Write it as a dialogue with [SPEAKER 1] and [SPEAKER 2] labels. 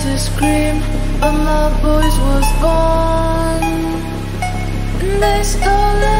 [SPEAKER 1] To scream, but my voice was gone. They stole it.